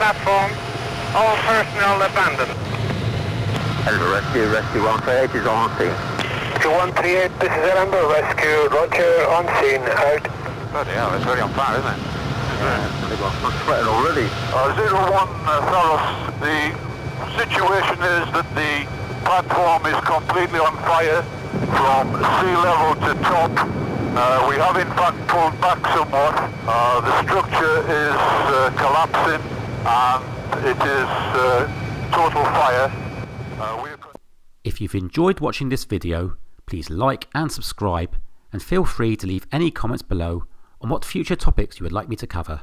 platform. All personnel abandoned. Elva Rescue, Rescue 138 is on scene. Rescue 138, this is Edinburgh Rescue. Roger, on scene, out. Bloody hell, it's very on fire, isn't it? Yeah, they've got I'm sweating already. Uh, zero one uh, Tharos, the situation is that the platform is completely on fire from sea level to top. Uh, we have in fact pulled back somewhat. Uh, the structure is uh, collapsing and it is uh, total fire. Uh, If you've enjoyed watching this video, please like and subscribe and feel free to leave any comments below on what future topics you would like me to cover.